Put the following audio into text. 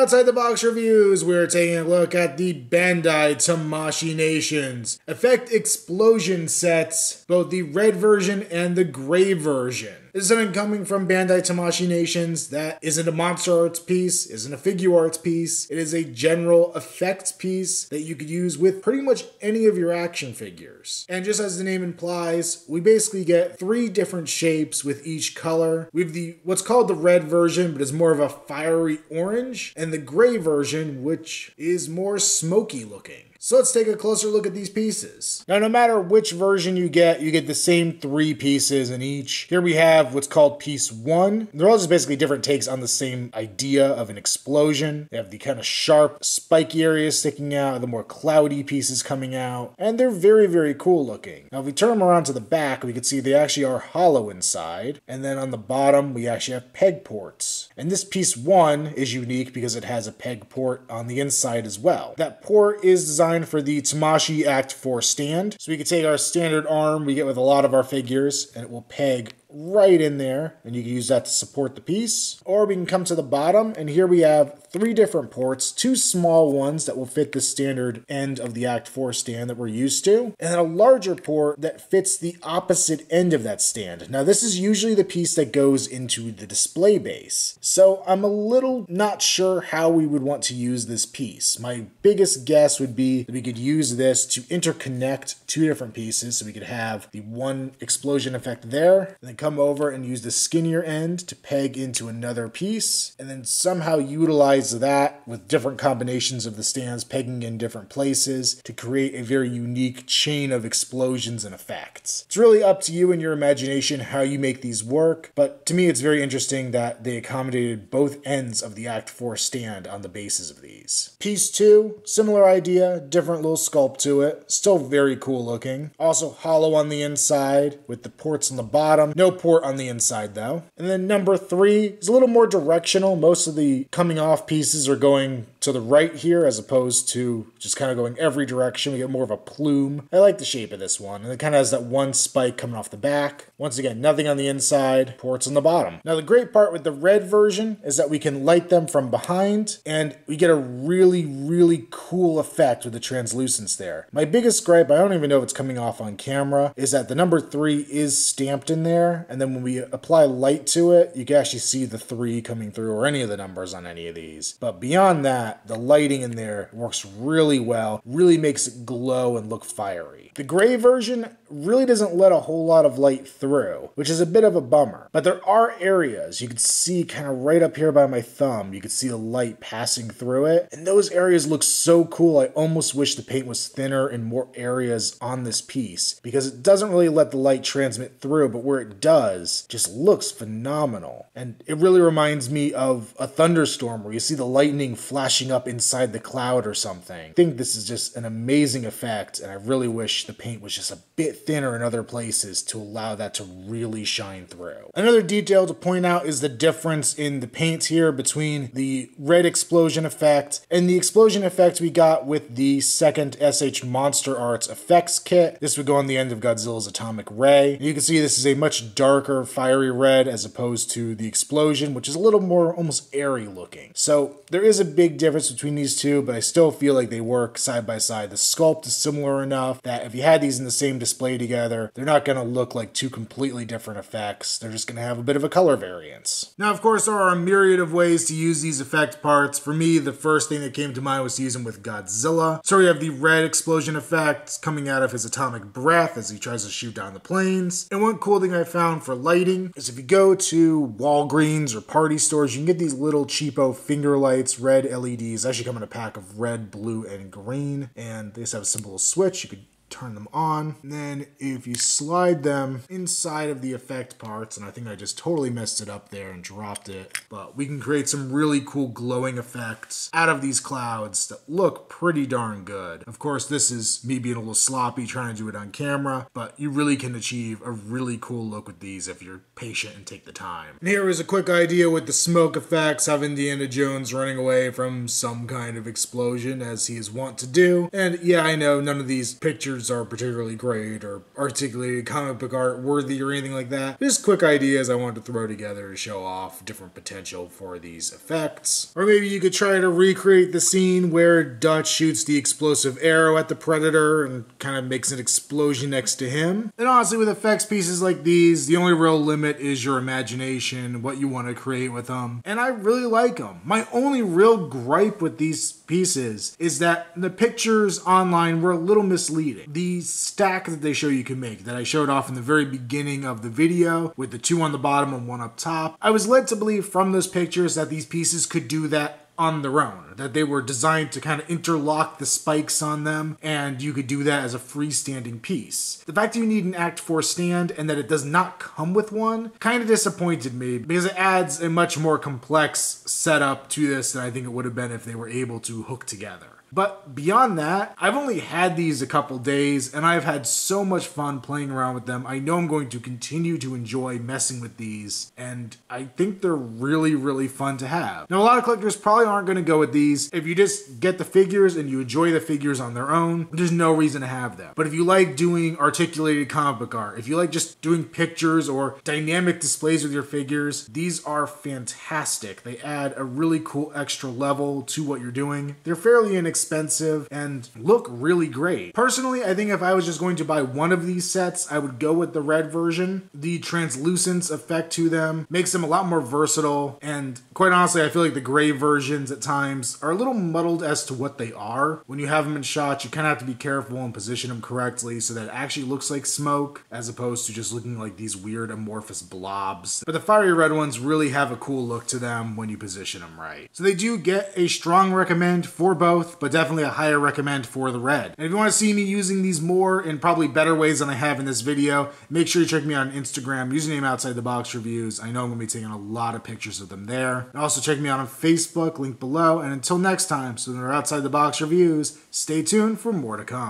outside the box reviews, we're taking a look at the Bandai Tamashii Nations Effect Explosion sets, both the red version and the gray version. This is something coming from Bandai Tamashii Nations that isn't a monster arts piece, isn't a Figuarts piece. It is a general effects piece that you could use with pretty much any of your action figures. And just as the name implies, we basically get three different shapes with each color. We have the what's called the red version, but it's more of a fiery orange, and the gray version, which is more smoky looking. So let's take a closer look at these pieces. Now, no matter which version you get, you get the same three pieces in each. Here we have what's called piece one. They're all just basically different takes on the same idea of an explosion. They have the kind of sharp, spiky areas sticking out, the more cloudy pieces coming out, and they're very, very cool looking. Now, if we turn them around to the back, we can see they actually are hollow inside, and then on the bottom, we actually have peg ports. And this piece one is unique because it has a peg port on the inside as well. That port is designed design for the Tamashii Act 4 stand. So we can take our standard arm we get with a lot of our figures and it will peg right in there and you can use that to support the piece. Or we can come to the bottom and here we have three different ports, two small ones that will fit the standard end of the Act 4 stand that we're used to, and then a larger port that fits the opposite end of that stand. Now this is usually the piece that goes into the display base. So I'm a little not sure how we would want to use this piece. My biggest guess would be that we could use this to interconnect two different pieces so we could have the one explosion effect there, and then come over and use the skinnier end to peg into another piece, and then somehow utilize that with different combinations of the stands pegging in different places to create a very unique chain of explosions and effects. It's really up to you and your imagination how you make these work, but to me it's very interesting that they accommodated both ends of the Act 4 stand on the bases of these. Piece 2, similar idea, different little sculpt to it, still very cool looking. Also hollow on the inside with the ports on the bottom, no port on the inside though. And then number three is a little more directional. Most of the coming off pieces are going to the right here as opposed to just kind of going every direction. We get more of a plume. I like the shape of this one. And it kind of has that one spike coming off the back. Once again, nothing on the inside, ports on the bottom. Now the great part with the red version is that we can light them from behind and we get a really, really cool effect with the translucence there. My biggest gripe, I don't even know if it's coming off on camera, is that the number three is stamped in there. And then when we apply light to it, you can actually see the three coming through or any of the numbers on any of these. But beyond that, that, the lighting in there works really well, really makes it glow and look fiery. The gray version really doesn't let a whole lot of light through, which is a bit of a bummer. But there are areas you can see kind of right up here by my thumb, you can see the light passing through it. And those areas look so cool. I almost wish the paint was thinner in more areas on this piece because it doesn't really let the light transmit through, but where it does, just looks phenomenal. And it really reminds me of a thunderstorm where you see the lightning flashing up inside the cloud or something. I think this is just an amazing effect, and I really wish the paint was just a bit thinner in other places to allow that to really shine through. Another detail to point out is the difference in the paints here between the red explosion effect and the explosion effect we got with the second SH Monster Arts effects kit. This would go on the end of Godzilla's atomic ray. You can see this is a much darker fiery red as opposed to the explosion, which is a little more almost airy looking. So there is a big difference between these two, but I still feel like they work side by side. The sculpt is similar enough that if you had these in the same display play together, they're not going to look like two completely different effects. They're just going to have a bit of a color variance. Now, of course, there are a myriad of ways to use these effect parts. For me, the first thing that came to mind was to use them with Godzilla. So we have the red explosion effect coming out of his atomic breath as he tries to shoot down the planes. And one cool thing I found for lighting is if you go to Walgreens or party stores, you can get these little cheapo finger lights, red LEDs. Actually come in a pack of red, blue, and green. And they just have a simple switch. You could turn them on. And then if you slide them inside of the effect parts, and I think I just totally messed it up there and dropped it, but we can create some really cool glowing effects out of these clouds that look pretty darn good. Of course, this is me being a little sloppy trying to do it on camera, but you really can achieve a really cool look with these if you're patient and take the time. And here is a quick idea with the smoke effects of Indiana Jones running away from some kind of explosion as he is wont to do. And yeah, I know none of these pictures are particularly great or articulated comic book art worthy or anything like that. Just quick ideas I wanted to throw together to show off different potential for these effects. Or maybe you could try to recreate the scene where Dutch shoots the explosive arrow at the Predator and kind of makes an explosion next to him. And honestly, with effects pieces like these, the only real limit is your imagination, what you want to create with them. And I really like them. My only real gripe with these pieces is that the pictures online were a little misleading. The stack that they show you can make, that I showed off in the very beginning of the video, with the two on the bottom and one up top, I was led to believe from those pictures that these pieces could do that on their own, that they were designed to kind of interlock the spikes on them, and you could do that as a freestanding piece. The fact that you need an Act 4 stand and that it does not come with one kind of disappointed me because it adds a much more complex setup to this than I think it would have been if they were able to hook together. But beyond that, I've only had these a couple days and I've had so much fun playing around with them. I know I'm going to continue to enjoy messing with these and I think they're really, really fun to have. Now, a lot of collectors probably aren't going to go with these. If you just get the figures and you enjoy the figures on their own, there's no reason to have them. But if you like doing articulated comic book art, if you like just doing pictures or dynamic displays with your figures, these are fantastic. They add a really cool extra level to what you're doing. They're fairly inexpensive and look really great. Personally, I think if I was just going to buy one of these sets, I would go with the red version. The translucence effect to them makes them a lot more versatile, and quite honestly, I feel like the gray at times are a little muddled as to what they are. When you have them in shots, you kind of have to be careful and position them correctly so that it actually looks like smoke as opposed to just looking like these weird amorphous blobs. But the fiery red ones really have a cool look to them when you position them right. So they do get a strong recommend for both, but definitely a higher recommend for the red. And if you want to see me using these more in probably better ways than I have in this video, make sure you check me on Instagram, username Outside the Box Reviews. I know I'm going to be taking a lot of pictures of them there. And also check me out on Facebook, link below. And until next time, so they're Outside the Box Reviews, stay tuned for more to come.